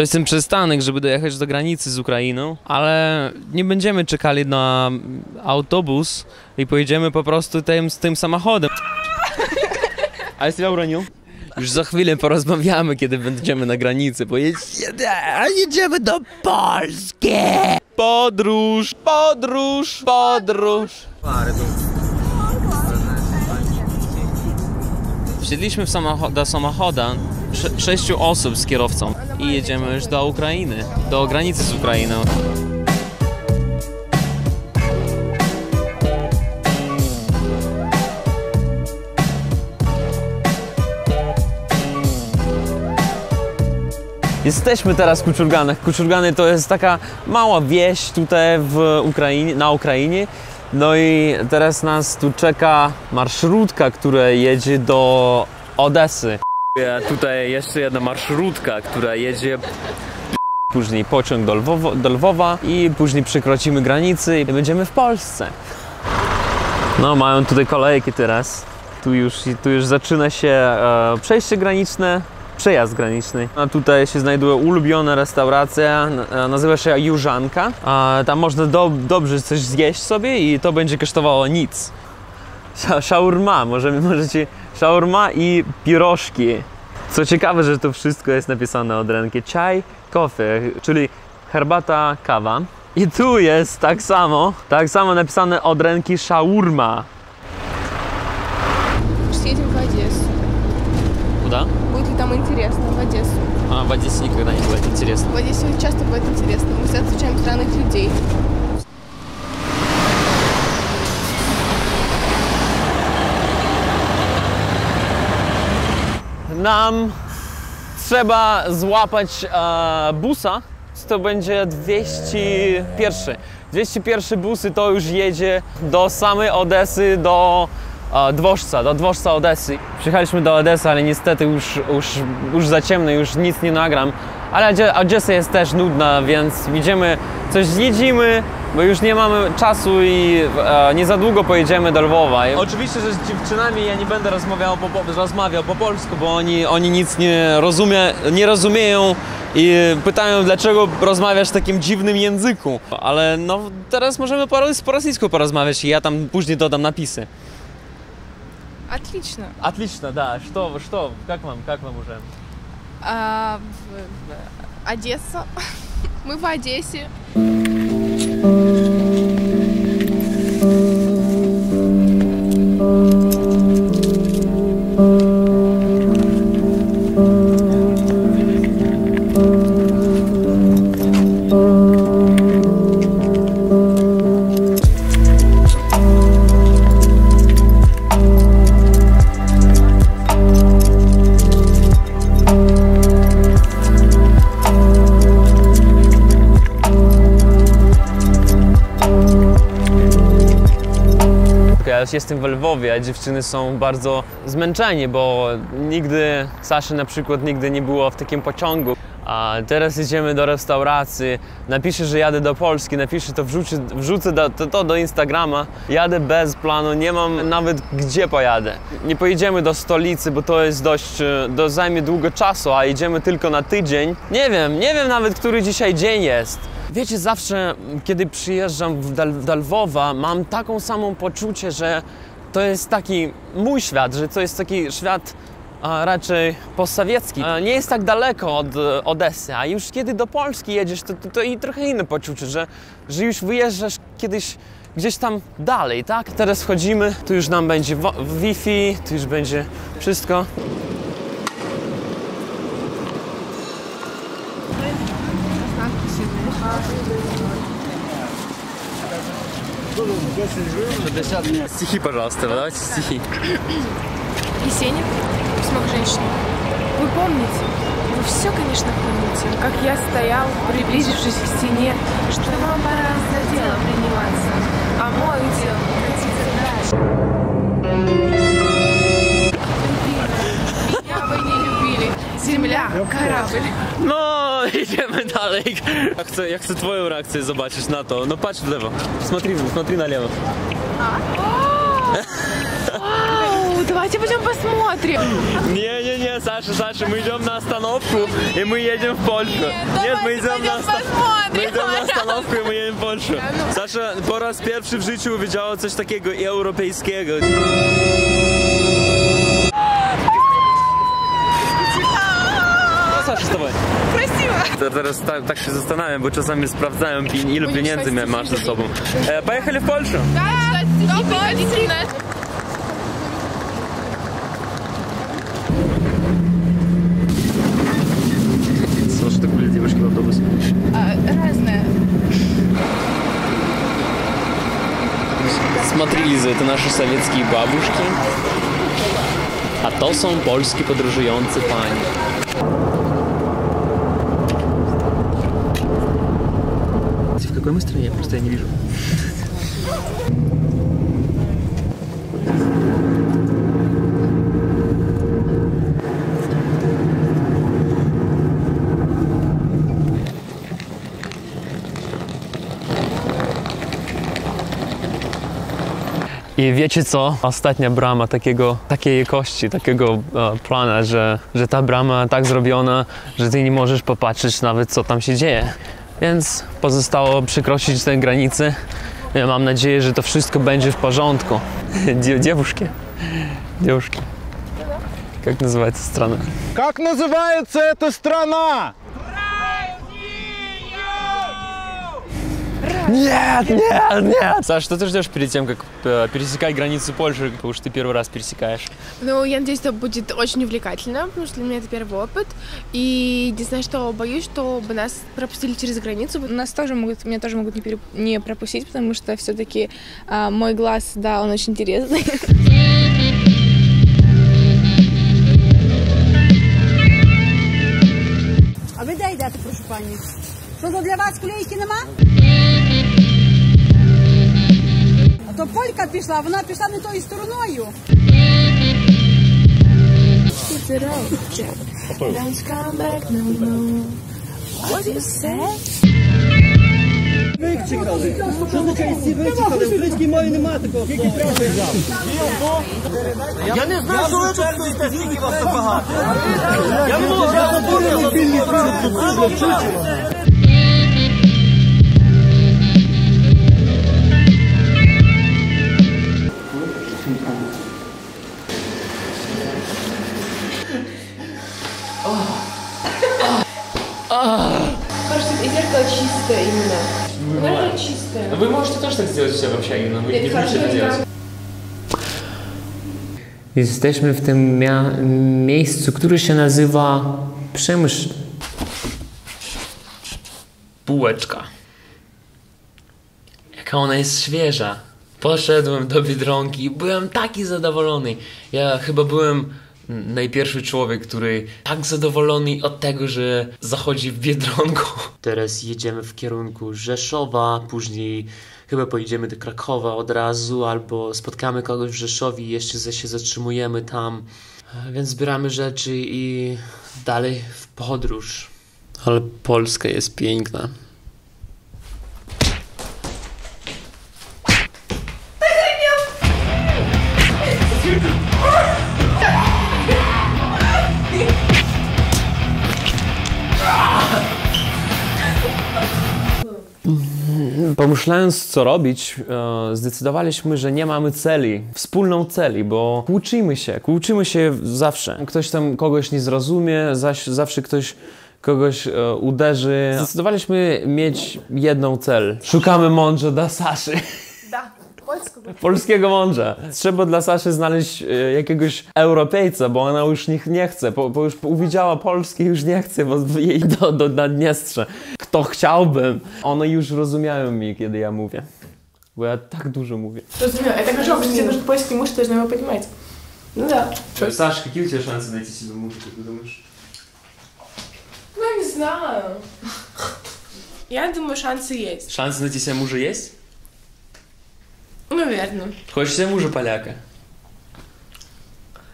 Jestem przystanek, żeby dojechać do granicy z Ukrainą, ale nie będziemy czekali na autobus i pojedziemy po prostu tym, z tym samochodem. A jest bronił? Już za chwilę porozmawiamy, kiedy będziemy na granicy, bo jedzie- jedziemy do Polski! Podróż, podróż, podróż! Wsiedliśmy w samocho- do samochoda sze- sześciu osób z kierowcą i jedziemy już do Ukrainy, do granicy z Ukrainą. Jesteśmy teraz w Kuczurganach. Kuczurgany to jest taka mała wieś tutaj w Ukrainie, na Ukrainie. No i teraz nas tu czeka marszrutka, która jedzie do Odesy. Tutaj jeszcze jedna marszrutka, która jedzie później pociąg do Lwowa, do Lwowa i później przekroczymy granicę i będziemy w Polsce. No, mają tutaj kolejki teraz. Tu już, tu już zaczyna się e, przejście graniczne, przejazd graniczny. A tutaj się znajduje ulubiona restauracja, e, nazywa się Jużanka. A tam można do, dobrze coś zjeść sobie i to będzie kosztowało nic. Sza- Shaurma, możemy, możecie shaurma i pirożki. Co ciekawe, że to wszystko jest napisane od ręki. Czaj, kofe, czyli herbata, kawa. I tu jest tak samo, tak samo napisane od ręki shaurma. Съедем в Одессу. Куда? Будет ли там интересно в Одессу? А, в Одессе никогда не бывает интересно. В Одессе очень часто будет интересно. Мы всегда встречаем странных людей. Nam trzeba złapać e, busa, to będzie 201. 201 busy to już jedzie do samej Odesy, do e, dworzca, do dworzca Odesy. Przyjechaliśmy do Odesy, ale niestety już, już, już za ciemno, już nic nie nagram. Ale Odessa jest też nudna, więc idziemy, coś zjedzimy, bo już nie mamy czasu i e, nie za długo pojedziemy do Lwowa. Oczywiście, że z dziewczynami ja nie będę rozmawiał po, po, rozmawiał po polsku, bo oni, oni nic nie, rozumie, nie rozumieją i pytają, dlaczego rozmawiasz w takim dziwnym języku. Ale no, teraz możemy po, ros- po rosyjsku porozmawiać i ja tam później dodam napisy. Отлично. Отлично, да. Что, что, как вам, как вам уже? А, в- в Одесса. Мы в Одессе. Ja jestem w Lwowie, a dziewczyny są bardzo zmęczeni, bo nigdy, Saszy na przykład nigdy nie było w takim pociągu. A teraz idziemy do restauracji, napiszę, że jadę do Polski, napiszę to, wrzucę, wrzucę do, to, to do Instagrama. Jadę bez planu, nie mam nawet gdzie pojadę. Nie pojedziemy do stolicy, bo to jest dość, e, to zajmie długo czasu, a idziemy tylko na tydzień. Nie wiem, nie wiem nawet, który dzisiaj dzień jest. Wiecie, zawsze kiedy przyjeżdżam do Lwowa, mam taką samą poczucie, że to jest taki mój świat, że to jest taki świat a, raczej postsowiecki. Nie jest tak daleko od Odessy, a już kiedy do Polski jedziesz, to, to, to i trochę inne poczucie, że, że już wyjeżdżasz kiedyś gdzieś tam dalej, tak? Teraz wchodzimy, tu już nam będzie Wi-Fi, tu już będzie wszystko. Стихи, пожалуйста, давайте стихи. Есенин. Письмо к женщине. Вы помните, вы все, конечно, помните, как я стоял, приблизившись к стене, что вам пора за дело приниматься, No, idziemy dalej. Ja chcę, ja chcę twoją reakcję zobaczyć na to. No patrz w lewo. Смотри, смотри na lewo. Вау, давайте пойдем посмотрим. Не-не-не, Саша, Саша, мы идем на остановку, и мы едем в Польшу. Нет, мы давайте идем на пойдем остановку. посмотрим. My idziemy na остановку i my jedziemy w Polskę. Sasza po raz pierwszy w życiu widziała coś takiego i europejskiego. Teraz tak, tak się zastanawiam, bo czasami sprawdzają, pi- ile pieniędzy mia- masz ze sobą. E, pojechali w Polskę. Да, и приходите. Co że tak byli девушки w autobus? Разное. Смотри, Лиза, это наши советские бабушки. А то są polskie podróżujący panie. какой мы стране? Просто я не вижу. I wiecie co? Ostatnia brama takiego, takiej jakości, takiego e, plana, że, że ta brama tak zrobiona, że ty nie możesz popatrzeć nawet co tam się dzieje. Więc pozostało przekroczyć tę granicę. Ja mam nadzieję, że to wszystko będzie w porządku. Dzie- Dziewuszki. Dziewuszki. Jak называется страна? Как называется эта страна? Нет, нет, нет! Саш, что ты ждешь перед тем, как э, пересекать границу Польши, потому что ты первый раз пересекаешь? Ну, я надеюсь, это будет очень увлекательно, потому что для меня это первый опыт. И единственное, что боюсь, чтобы нас пропустили через границу. Нас тоже могут, меня тоже могут не, пере- не пропустить, потому что все-таки мой глаз, да, он очень интересный. А ви де йдете, прошу пані? Що то для вас клейки нема? то полька пішла, вона пішла не тою стороною. Викчикали. Чоловіці викчикали. Українській мові немає такого. Я не знаю, що ви тут стоїте, скільки вас тут багато. Я много разів я тут я тут я тут Zajebiste inne. Bardzo czyste. No wy możecie też tak zrobić, że wam się inne, bo nie musicie wiedzieć. Jesteśmy w tym miejscu, które się nazywa Przemyśl. Bułeczka. Jaka ona jest świeża. Poszedłem do Biedronki i byłem taki zadowolony. Ja chyba byłem najpierwszy człowiek, który tak zadowolony od tego, że zachodzi w Biedronku. Teraz jedziemy w kierunku Rzeszowa, później chyba pojedziemy do Krakowa od razu, albo spotkamy kogoś w Rzeszowie i jeszcze się zatrzymujemy tam. Więc zbieramy rzeczy i dalej w podróż. Ale Polska jest piękna. Pomyślając, co robić, e, zdecydowaliśmy, że nie mamy celi, wspólną celi, bo kłócimy się, kłócimy się zawsze. Ktoś tam kogoś nie zrozumie, zaś zawsze ktoś kogoś e, uderzy. Zdecydowaliśmy mieć jedną cel. Szukamy mądrze dla Saszy. Да, польского. Polskiego mądrza. Trzeba dla Saszy znaleźć e, jakiegoś Europejca, bo ona już nie, nie chce, bo, bo już uwidziała Polskę i już nie chce, bo jej do, do Naddniestrza. Kto chciałbym? One już rozumieją mnie, kiedy ja mówię. Bo ja tak dużo mówię. Разумею, это хорошо, потому что тебе нужен польский муж, ты должна его понимать. Ну да. Саш, какие у тебя шансы найти себе мужа, как ты думаешь? Ну, я не знаю. Я думаю, шансы есть. Шансы найти себе мужа есть? Наверное. Хочешь себе мужа поляка?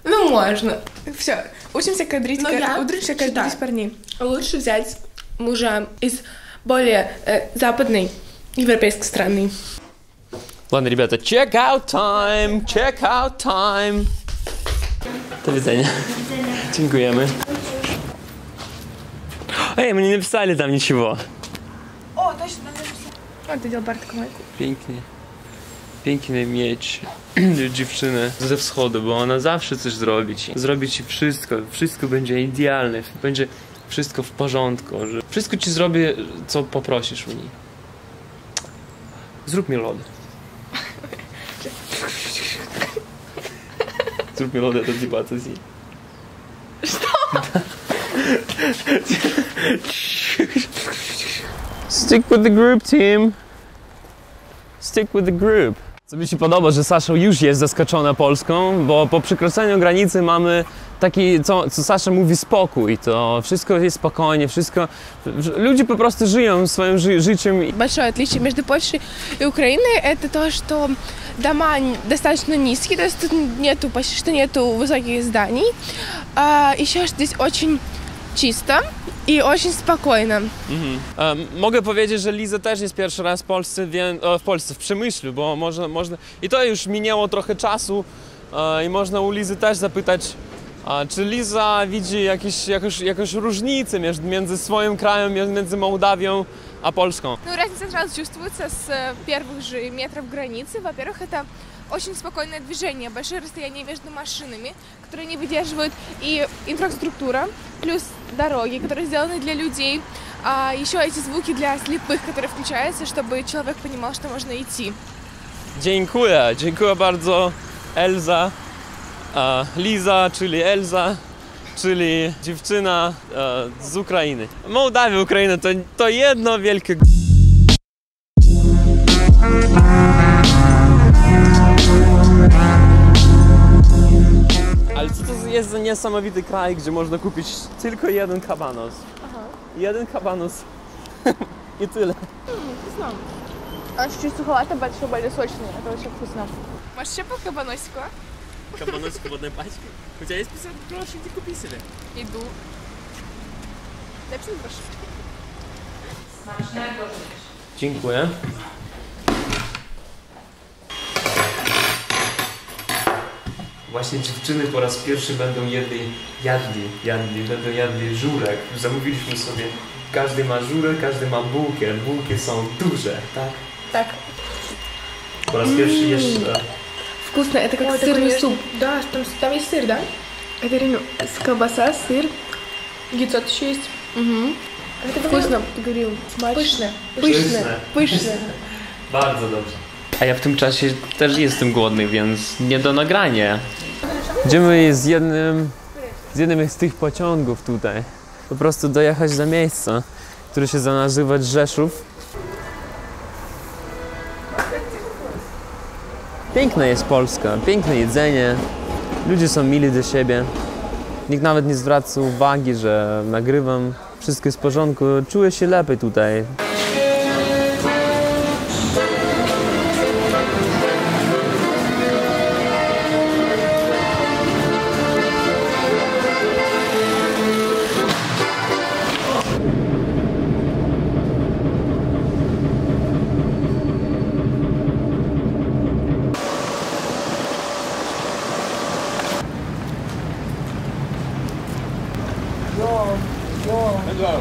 Ну, можно. Все, учимся кадрить, Но ка- я учимся считаю. кадрить парней. Лучше взять мужа из более э, западной европейской страны. Ладно, ребята, check out time, check out time. Do widzenia. Dziękujemy. Ej, mnie nie napisali tam ничего. О, точно, Вот ты делал Бартка майку. Pięknie. piękny mieć dziewczynę ze wschodu, bo ona zawsze coś zrobi ci. Zrobi ci wszystko, wszystko będzie idealne, będzie wszystko w porządku, że wszystko ci zrobię, co poprosisz u niej. Zrób mi lody. Zrób mi lody, to zjebata z. Stick with the group, team. Stick with the group. Co mi się podoba, że Sasza już jest zaskoczona Polską, bo po przekroczeniu granicy mamy taki, co, co Sasza mówi, spokój. To wszystko jest spokojnie, wszystko... Ludzie po prostu żyją swoim ży życiem. i- Большое отличие между Польшей и Украиной это то, что дома н- достаточно низкие, то есть тут нету почти что нету высоких зданий. А, еще что здесь очень чисто и очень спокойно. E, mogę powiedzieć, że Liza też jest pierwszy raz w Polsce, wie, e, w Polsce, w Przemyślu, bo można, można... I to już minęło trochę czasu e, i można u Lizy też zapytać, a czy Liza widzi jakieś, jakąś, jakąś różnicę między, między swoim krajem, między Mołdawią a Polską? Ну, разница сразу чувствуется с э, первых же метров границы. Во-первых, это очень спокойное движение, большие расстояния между машинами, которые не выдерживают, и инфраструктура, плюс дороги, которые сделаны для людей, а еще эти звуки для слепых, которые включаются, чтобы человек понимал, что можно идти. Dziękuję, dziękuję bardzo Elza, Liza, czyli Elza, czyli dziewczyna e, z Ukrainy. Mołdawia, Ukraina to, to jedno wielkie co to jest za niesamowity kraj, gdzie można kupić tylko jeden kabanos? Jeden kabanos. I tyle. Она чуть-чуть суховато, большой, более сочный. Это очень вкусно. Можешь еще по кабаносику? Kabanosik w одnej paczce. Chociaż jest 50 groszy, gdzie kupi sobie. Иду. Lepszy proszę. Dziękuję. Właśnie dziewczyny po raz pierwszy będą jedli, jadli, jadli, będą jadli żurek. Zamówiliśmy sobie, każdy ma żurek, każdy ma bułkę. Bułki są duże, tak? Так, Po raz pierwszy jeszcze. вкусно. Это как сырный суп. Да, там, там есть сыр, да? Это реально с колбаса, сыр, яйцо еще есть. Угу. Это вкусно, ты говорил. Пышное. Пышное. Пышное. Bardzo dobrze. A ja w tym czasie też jestem głodny, więc nie do nagrania. Idziemy z jednym, z jednym z tych pociągów tutaj. Po prostu dojechać do miejsca, które się nazywa Rzeszów. Piękna jest Polska, piękne jedzenie, ludzie są mili do siebie. Nikt nawet nie zwraca uwagi, że nagrywam. Wszystko jest w porządku, czuję się lepiej tutaj. Whoa. Hello.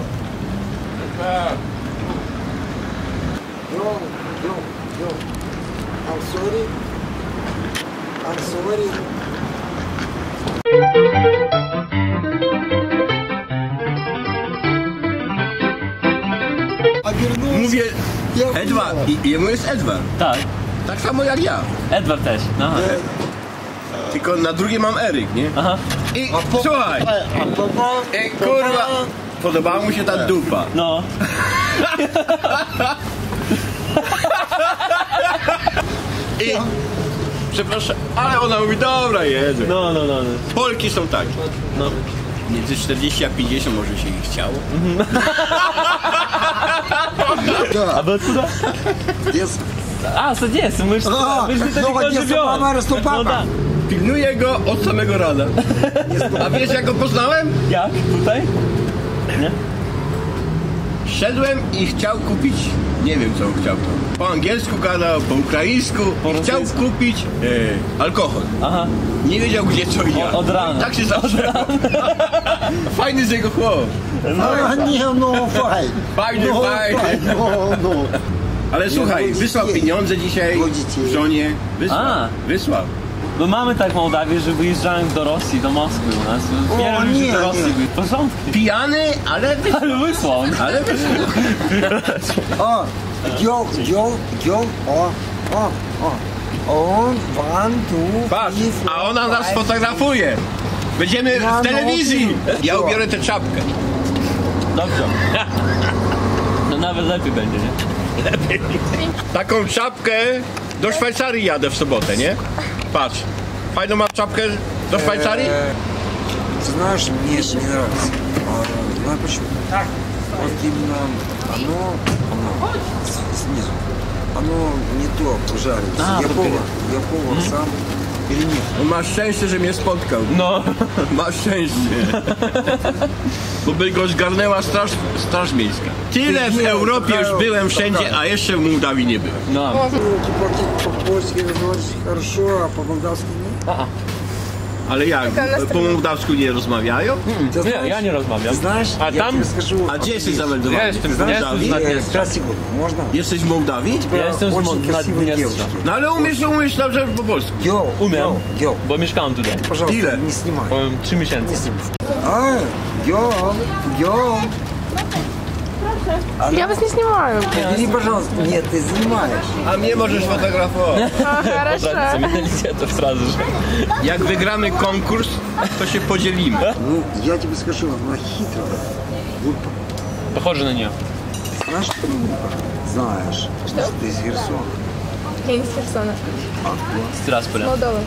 Mówię Edward i jemu jest Edward. Tak. Tak samo jak ja. Edward też. Aha. Tylko na drugie mam Eryk, nie? Aha. I słuchaj. I kurwa. Podobała mu się ta dupa. No. I... Przepraszam, ale ona mówi, dobra, jedzie. No, no, no. Polki są takie. No. Między 40 a 50 może się ich chciało. A wy odkąd? Jest. A, co nie jest? Myśmy no, no, tego nie ożywione. No pilnuję go od samego rana. A wiesz jak go poznałem? Jak? Tutaj? Nie? Szedłem i chciał kupić, nie wiem co on chciał. Po angielsku gadał, po ukraińsku. Po chciał kupić e, alkohol. Aha. Nie wiedział gdzie co i jak. Od rana. Tak się zaczęło. Fajny z jego chłop. No, tak. nie, no fajny. Fajny, no. No, no. Ale słuchaj, wysłał pieniądze dzisiaj żonie. Wysłał. Wysłał. Bo mamy tak w Mołdawii, że wyjeżdżałem do Rosji, do Moskwy u nas. Wiele ludzi nie, do Rosji nie. porządki. Pijany, ale wysłał. Ale wysłał. Ale o, yo, yo, yo, o, o, o. On, one, two, Patrz, three, a ona nas fotografuje. Będziemy w telewizji. Ja ubiorę tę czapkę. Dobrze. No nawet lepiej będzie, nie? Lepiej. Taką czapkę do Szwajcarii jadę w sobotę, nie? Patrz. Fajną mam czapkę do Szwajcarii? Ты знаешь, мне это не нравится. А, Знаю почему. Вот именно оно, оно с- снизу, оно не то пожарится. А, я вот повар, я повар сам или нет? No masz szczęście, że mnie spotkał. No. Masz szczęście. Bo by go zgarnęła straż, straż miejska. Tyle w Nie, Europie już Karol, byłem wszędzie, a jeszcze w Mołdawii nie byłem. No. Ты платить по-польски разговариваешь хорошо, а по-молдавски нет? Ale jak? Po mołdawsku nie rozmawiają? Hmm. Nie, ja nie rozmawiam. Znasz? A tam? A gdzie jesteś zameldowany? Ja jestem w Mołdawii. Można? Jesteś w Mołdawii? Ja jestem z Mołdawii. No ale umiesz, umiesz dobrze po polsku. Yo, Umiem, yo. bo mieszkałem tutaj. Ile? Nie snimaj. Trzy miesiące. Nie. A, yo. Йоу. Я вас не снимаю. Бери, пожалуйста. Нет, ты занимаешь. A mnie możesz fotografować. А, Potrafię хорошо. mentalitetów сразу же. Jak wygramy konkurs, to się podzielimy. Ну, я тебе скажу, она хитрая. Похоже на нее. знаешь, почему? Знаешь, что ты из Херсона. Я не с Херсона. А, вот. С Тирасполя. Молдова.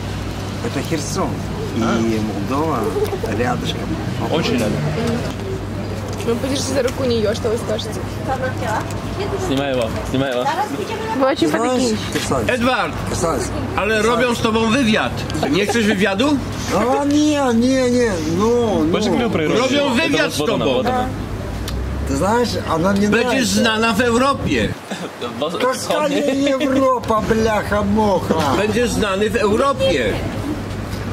Это Херсон. И Молдова рядышком. Очень рядом. Ну, подержите за руку нее, что вы скажете? Снимай его, снимай его. Вы очень Знаешь, фотогеничны. красавец, Edward, красавец. ale robią z tobą wywiad. Nie chcesz wywiadu? А, не, не, не, ну, Больше говорил ну. про Ирину. Robią Это wywiad вот- z вот она, tobą. вот она. Ты знаешь, она мне Będziesz нравится. znana w Europie. Вос- Какая Высокий. Европа, бляха-моха. Będziesz znany w Europie.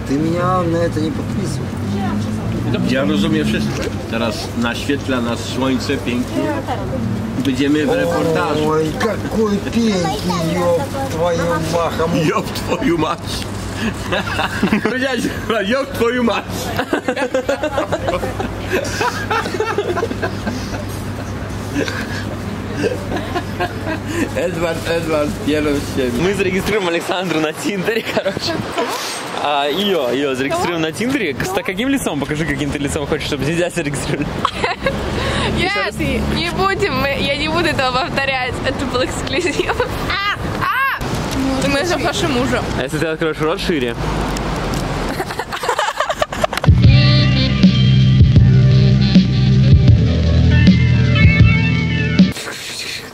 Ты меня на это не подписывай. Ja rozumiem wszystko. Teraz naświetla nas słońce pięknie. Będziemy w reportażu. Ой, какой пенький, ёб твою махом. Job twoją mać. Powiedziałeś chyba, job twoją mać. Edward, Edward, pierą z siebie. Мы зарегистрируем Александру на Тиндере, короче. А ее, ее зарегистрируем на Тиндере. С каким лицом? Покажи, каким ты лицом хочешь, чтобы нельзя зарегистрировать. Нет, не будем, я не буду этого повторять. Это был эксклюзив. А! А! Мы же вашим мужем. А если ты откроешь рот шире?